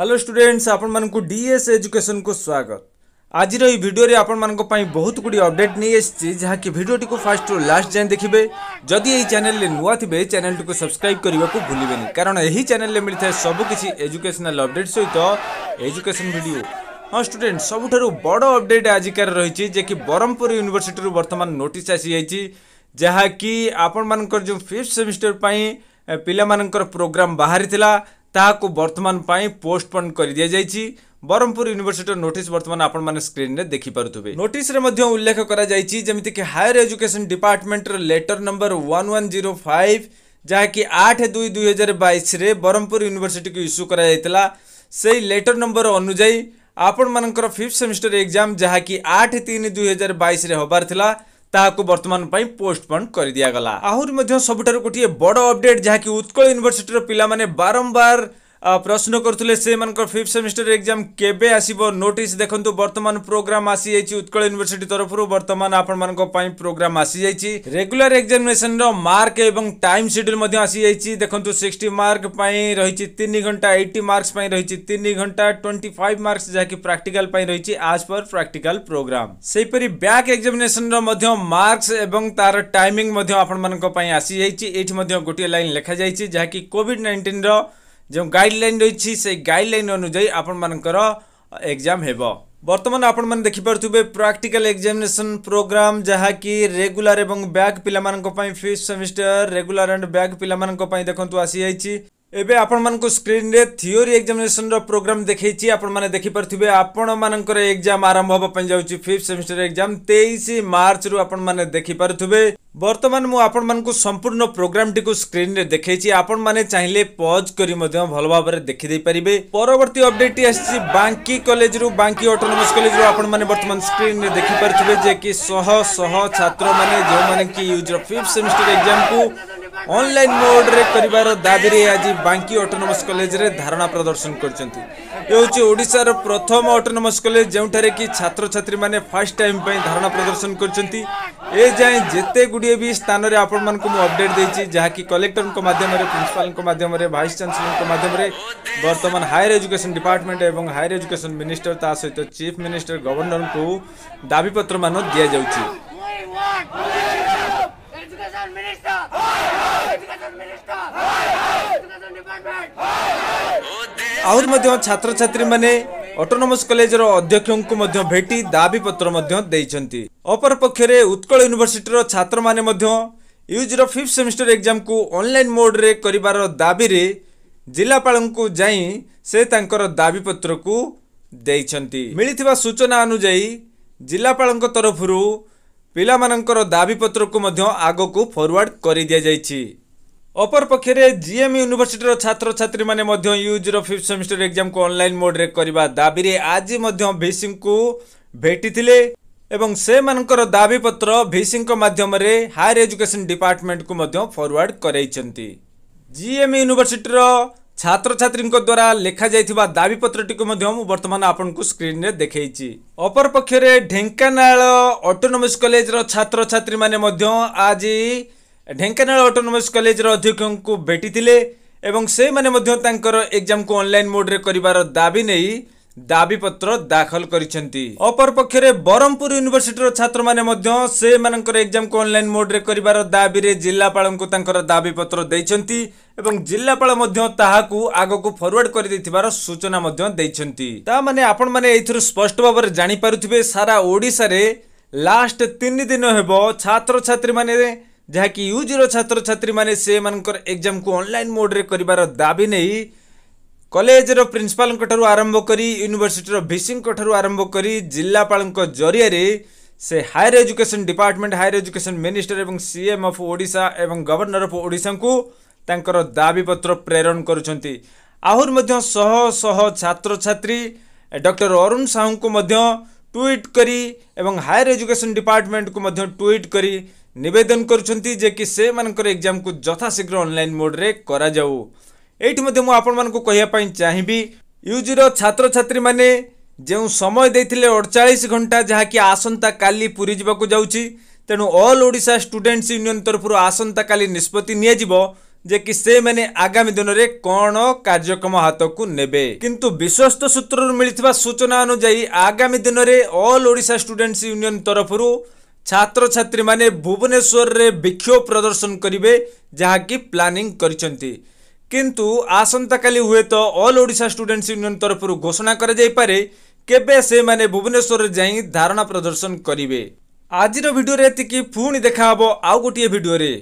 hello students आपण DS education को स्वागत आज भिडियो आपण बहुत गुड़ी अपडेट नहीं आसी जहाँकि को फास्ट रु लास्ट जाए देखिए जदि यही चेल नुआ थे चैनल टी सब्सक्राइब करने को भूल कारण यही चैनल मिलता है सबकि एजुकेशनाल अपडेट सहित एजुकेशन भिडियो हाँ स्टूडेंट सबुठ बड़ अपडेट आजिकार रही जे कि ब्रह्मपुर यूनिभर्सीटी बर्तमान नोट आसी जहाँकि आपण मान जो फिफ्थ सेमिस्टर पाई ପିଲାମାନଙ୍କର प्रोग्राम ବାହାରିଥିଲା ताक बर्तमान पोस्टपोन कर दि जा ब्रह्मपुर यूनिवर्सिटी नोट बर्तमान आपण मैंने स्क्रीन में देखिपे नोटिस उल्लेख करमती higher education डिपार्टमेंटर letter number one one zero five जहाँकि आठ दुई दुई हजार बैस में ब्रह्मपुर यूनिभर्सीटी को इश्यू कराइला से लेटर नंबर अनुजाई आपण मानक फिफ्थ सेमिस्टर एग्जाम जहाँकि आठ तीन दुई हजार बैस हबार ताको वर्तमान पाई पोस्ट पन कर दिया गला आहुरी मध्यों सबुटारों कोटिये बड़ा अपडेट जहां उत्कल इन्वर्सिटी पिला माने बारंबार प्रश्न करुले फिफ्थ सेमिस्टर एग्जाम केबे आसीबो नोटिस देखंतु वर्तमान प्रोग्राम आसी जाइछि उत्कल यूनिवर्सिटी तरफरु वर्तमान आपन मानको पई प्रोग्राम आसी जाइछि रेगुलर एग्जामिनेशन रो मार्क एवं टाइम शेड्यूल मध्ये आसी जाइछि देखंतु 60 मार्क पई रहिछि 3 घंटा 80 मार्क्स रही रहिछि 3 घंटा 25 मार्क्स जाकि प्रैक्टिकल पई रहिछि एज पर प्रैक्टिकल प्रोग्राम सेपरि बैक एग्जामिनेशन रो मध्ये मार्क्स एवं तार टाइमिंग मध्ये आपन मानको पई आसी जाइछि एठी मध्ये गोटी लाइन लिखा जाइछि जाकि कोविड-19 रो ଯେଉଁ ଗାଇଡ଼ଲାଇନ୍ ରହିଛି ସେଇ ଗାଇଡ଼ଲାଇନ୍ ଅନୁଯାୟୀ ଆପଣମାନଙ୍କର ଏକ୍ଜାମ୍ ହେବ ବର୍ତ୍ତମାନ ଆପଣମାନେ ଦେଖିପାରୁଥିବେ ପ୍ରାକ୍ଟିକାଲ ଏକ୍ଜାମିନେସନ୍ ପ୍ରୋଗ୍ରାମ୍ ଯାହାକି ରେଗୁଲାର ଏବଂ ବ୍ୟାକ୍ ପିଲାମାନଙ୍କ ପାଇଁ fifth semester regular and back ପିଲାମାନଙ୍କ ପାଇଁ ଦେଖନ୍ତୁ ଆସିଯାଇଛି এবে আপন মানক স্ক্রিন রে থিওরি এক্সামিনেশনৰ প্ৰগ্ৰাম দেখাইছি আপন মানে দেখি পৰি থবে আপন মানকৰ এগজাম আৰম্ভ হ'ব পই যাওচি 5th সেমিস্টারৰ এগজাম 23 March ৰ আপন মানে দেখি পৰি থবে বৰ্তমান মই আপন মানকক সম্পূৰ্ণ প্ৰগ্ৰামটি কো স্ক্রিন রে দেখাইছি আপন মানে চাইলে পজ কৰি মদ্য ভালভাৱৰে দেখি দি পৰিবে পৰৱৰ্তী আপডেট এছছি বাংকি কলেজৰ বাংকি অটোনোমাস কলেজৰ আপন মানে বৰ্তমান স্ক্রিন রে দেখি পৰি থবে যে কি সহ সহ ছাত্ৰ মানে যো মানকি ইউজৰ 5th সেমিস্টার এগজামক ଅନଲାଇନ୍ ମୋଡ଼ରେ କରିବାର ଦାବିରେ ଆଜି ବାଙ୍କୀ ଅଟୋନମସ୍ କଲେଜରେ ଧାରଣା ପ୍ରଦର୍ଶନ କରିଛନ୍ତି ଏ ହେଉଛି ଓଡ଼ିଶାର ପ୍ରଥମ ଅଟୋନମସ୍ କଲେଜ ଯେଉଁଠାରେ କି ଛାତ୍ରଛାତ୍ରୀମାନେ ଫାର୍ଷ୍ଟ ଟାଇମ୍ ପାଇଁ ଧାରଣା ପ୍ରଦର୍ଶନ କରିଛନ୍ତି ଏ ଯାଏଁ ଯେତେ ଗୁଡ଼ିଏ ବି ସ୍ଥାନରେ ଆପଣମାନଙ୍କୁ ମୁଁ ଅପଡେଟ୍ ଦେଇଛି ଯାହାକି କଲେକ୍ଟରଙ୍କ ମାଧ୍ୟମରେ ପ୍ରିନ୍ସିପାଲଙ୍କ ମାଧ୍ୟମରେ ଭାଇସ୍ ଚାନ୍ସେଲରଙ୍କ ମାଧ୍ୟମରେ ବର୍ତ୍ତମାନ ହାୟର ଏଜୁକେସନ୍ ଡିପାର୍ଟମେଣ୍ଟ ଏବଂ ହାୟର ଏଜୁକେସନ୍ ମିନିଷ୍ଟର ତା ସହିତ ଚିଫ୍ ମିନିଷ୍ଟର ଗଭର୍ଣ୍ଣରଙ୍କୁ ଦାବିପତ୍ରମାନ ଦିଆଯାଉଛି ଆହୁରି ମଧ୍ୟ ଛାତ୍ରଛାତ୍ରୀମାନେ ଅଟୋନମସ୍ କଲେଜର ଅଧ୍ୟକ୍ଷଙ୍କୁ ମଧ୍ୟ ଭେଟି ଦାବିପତ୍ର ମଧ୍ୟ ଦେଇଛନ୍ତି ଅପରପକ୍ଷରେ ଉତ୍କଳ ୟୁନିଭର୍ସିଟିର ଛାତ୍ରମାନେ ମଧ୍ୟ ୟୁଜିର ଫିଫ୍ଥ ସେମିଷ୍ଟର ଏକ୍ଜାମକୁ ଅନଲାଇନ୍ ମୋଡ଼ରେ କରିବାର ଦାବିରେ ଜିଲ୍ଲାପାଳଙ୍କୁ ଯାଇ ସେ ତାଙ୍କର ଦାବିପତ୍ରକୁ ଦେଇଛନ୍ତି ମିଳିଥିବା ସୂଚନା ଅନୁଯାୟୀ ଜିଲ୍ଲାପାଳଙ୍କ ତରଫରୁ ପିଲାମାନଙ୍କର ଦାବିପତ୍ରକୁ ମଧ୍ୟ ଆଗକୁ ଫରୱାର୍ଡ଼ କରିଦିଆଯାଇଛି ଅପରପକ୍ଷରେ ଜିଏମ୍ ୟୁନିଭର୍ସିଟିର ଛାତ୍ରଛାତ୍ରୀମାନେ ମଧ୍ୟ ୟୁଜିର ଫିଫ୍ଥ ସେମିଷ୍ଟର ଏକ୍ଜାମକୁ ଅନଲାଇନ୍ ମୋଡ଼ରେ କରିବା ଦାବିରେ ଆଜି ମଧ୍ୟ ଭିସିଙ୍କୁ ଭେଟିଥିଲେ ଏବଂ ସେମାନଙ୍କର ଦାବିପତ୍ର ଭିସିଙ୍କ ମାଧ୍ୟମରେ ହାୟର ଏଜୁକେସନ୍ ଡିପାର୍ଟମେଣ୍ଟକୁ ମଧ୍ୟ ଫରୱାର୍ଡ଼ କରାଇଛନ୍ତି ଜିଏମ୍ ୟୁନିଭର୍ସିଟିର ଛାତ୍ରଛାତ୍ରୀଙ୍କ ଦ୍ୱାରା ଲେଖାଯାଇଥିବା ଦାବିପତ୍ରଟିକୁ ମଧ୍ୟ ମୁଁ ବର୍ତ୍ତମାନ ଆପଣଙ୍କୁ ସ୍କ୍ରିନ୍ରେ ଦେଖାଇଛି ଅପରପକ୍ଷରେ ଢେଙ୍କାନାଳ ଅଟୋନୋମସ୍ କଲେଜର ଛାତ୍ରଛାତ୍ରୀମାନେ ମଧ୍ୟ ଆଜି ଢେଙ୍କାନାଳ ଅଟୋନମସ୍ କଲେଜର ଅଧ୍ୟକ୍ଷଙ୍କୁ ଭେଟିଥିଲେ ଏବଂ ସେମାନେ ମଧ୍ୟ ତାଙ୍କର ଏକ୍ଜାମକୁ ଅନଲାଇନ୍ ମୋଡ଼ରେ କରିବାର ଦାବି ନେଇ ଦାବିପତ୍ର ଦାଖଲ କରିଛନ୍ତି ଅପରପକ୍ଷରେ ବରହମପୁର ୟୁନିଭର୍ସିଟିର ଛାତ୍ରମାନେ ମଧ୍ୟ ସେମାନଙ୍କର ଏକ୍ଜାମକୁ ଅନଲାଇନ୍ ମୋଡ଼ରେ କରିବାର ଦାବିରେ ଜିଲ୍ଲାପାଳଙ୍କୁ ତାଙ୍କର ଦାବିପତ୍ର ଦେଇଛନ୍ତି ଏବଂ ଜିଲ୍ଲାପାଳ ମଧ୍ୟ ତାହାକୁ ଆଗକୁ ଫରୱାର୍ଡ଼ କରିଦେଇଥିବାର ସୂଚନା ମଧ୍ୟ ଦେଇଛନ୍ତି ତା ମାନେ ଆପଣମାନେ ଏଥିରୁ ସ୍ପଷ୍ଟ ଭାବରେ ଜାଣିପାରୁଥିବେ ସାରା ଓଡ଼ିଶାରେ ଲାଷ୍ଟ ତିନି ଦିନ ହେବ ଛାତ୍ରଛାତ୍ରୀମାନେ ଯାହାକି ୟୁଜିର ଛାତ୍ରଛାତ୍ରୀମାନେ ସେମାନଙ୍କର ଏକ୍ଜାମକୁ ଅନଲାଇନ୍ ମୋଡ଼ରେ କରିବାର ଦାବି ନେଇ କଲେଜର ପ୍ରିନ୍ସିପାଲଙ୍କଠାରୁ ଆରମ୍ଭ କରି ୟୁନିଭର୍ସିଟିର ଭିସିଙ୍କଠାରୁ ଆରମ୍ଭ କରି ଜିଲ୍ଲାପାଳଙ୍କ ଜରିଆରେ ସେ higher education department higher education minister ଏବଂ ସିଏମ୍ ଅଫ୍ ଓଡ଼ିଶା ଏବଂ ଗଭର୍ଣ୍ଣର ଅଫ୍ ଓଡ଼ିଶାଙ୍କୁ ତାଙ୍କର ଦାବିପତ୍ର ପ୍ରେରଣ କରୁଛନ୍ତି ଆହୁରି ମଧ୍ୟ ଶହ ଶହ ଛାତ୍ରଛାତ୍ରୀ ଡକ୍ଟର ଅରୁଣ ସାହୁଙ୍କୁ ମଧ୍ୟ ଟ୍ୱିଟ୍ କରି ଏବଂ ହାୟର ଏଜୁକେସନ୍ ଡିପାର୍ଟମେଣ୍ଟକୁ ମଧ୍ୟ ଟ୍ୱିଟ୍ କରି ନିବେଦନ କରୁଛନ୍ତି ଯେ କି ସେମାନଙ୍କର ଏକ୍ଜାମକୁ ଯଥାଶୀଘ୍ର ଅନଲାଇନ୍ ମୋଡ଼ରେ କରାଯାଉ ଏଇଠି ମଧ୍ୟ ମୁଁ ଆପଣମାନଙ୍କୁ କହିବା ପାଇଁ ଚାହିଁବି ୟୁଜିର ଛାତ୍ରଛାତ୍ରୀମାନେ ଯେଉଁ ସମୟ ଦେଇଥିଲେ ଅଡ଼ଚାଳିଶ ଘଣ୍ଟା ଯାହାକି ଆସନ୍ତାକାଲି ପୁରୀ ଯିବାକୁ ଯାଉଛି ତେଣୁ ଅଲ୍ ଓଡ଼ିଶା ଷ୍ଟୁଡେଣ୍ଟସ୍ ୟୁନିୟନ୍ ତରଫରୁ ଆସନ୍ତାକାଲି ନିଷ୍ପତ୍ତି ନିଆଯିବ ଯେ କି ସେମାନେ ଆଗାମୀ ଦିନରେ କ'ଣ କାର୍ଯ୍ୟକ୍ରମ ହାତକୁ ନେବେ କିନ୍ତୁ ବିଶ୍ୱସ୍ତ ସୂତ୍ରରୁ ମିଳିଥିବା ସୂଚନା ଅନୁଯାୟୀ ଆଗାମୀ ଦିନରେ ଅଲ୍ ଓଡ଼ିଶା ଷ୍ଟୁଡେଣ୍ଟସ୍ ୟୁନିୟନ୍ ତରଫରୁ ଛାତ୍ରଛାତ୍ରୀମାନେ ଭୁବନେଶ୍ୱରରେ ବିକ୍ଷୋଭ ପ୍ରଦର୍ଶନ କରିବେ ଯାହାକି ପ୍ଲାନିଂ କରିଛନ୍ତି କିନ୍ତୁ ଆସନ୍ତାକାଲି ହୁଏତ ଅଲ୍ ଓଡ଼ିଶା ଷ୍ଟୁଡେଣ୍ଟସ୍ ୟୁନିୟନ୍ ତରଫରୁ ଘୋଷଣା କରାଯାଇପାରେ କେବେ ସେମାନେ ଭୁବନେଶ୍ୱରରେ ଯାଇ ଧାରଣା ପ୍ରଦର୍ଶନ କରିବେ ଆଜିର ଭିଡ଼ିଓରେ ଏତିକି ପୁଣି ଦେଖାହେବ ଆଉ ଗୋଟିଏ ଭିଡ଼ିଓରେ